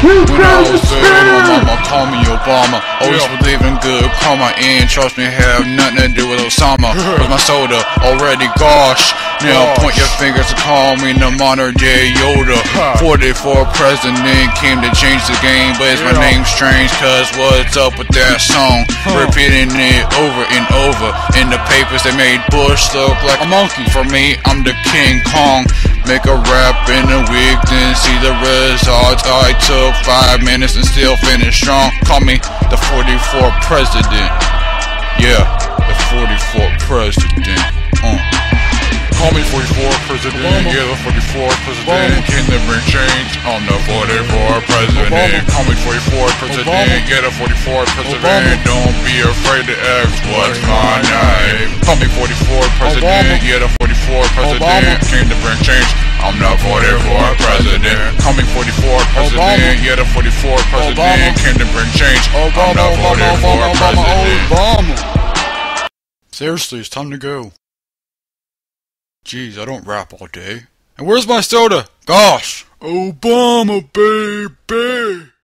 When I was good, my mama called me Obama. Always believe in good karma and trust me, have nothing to do with Osama. Cause my soda already gosh. Now point your fingers and call me the modern day Yoda. 44 president came to change the game, but it's my name strange. Cause what's up with that song? Repeating it over and over. In the papers, they made Bush look like a monkey. For me, I'm the King Kong. Make a rap in a week, then see the results. I took five minutes and still finished strong. Call me the 44th president. Yeah, the 44th president. Uh. Call me 44th president, yeah, the 44th president. Can they bring change? I'm the 44th president. Call me 44th president, yeah, the 44th president. Don't be afraid to ask what's my name. Call me 44th president, yeah, the 44th president. Came to bring change. I'm the 44th president. 44th president, yeah, the 44th president. Came to bring change. I'm the 44th president. Seriously, it's time to go. Jeez, I don't rap all day. And where's my soda? Gosh! Obama, baby!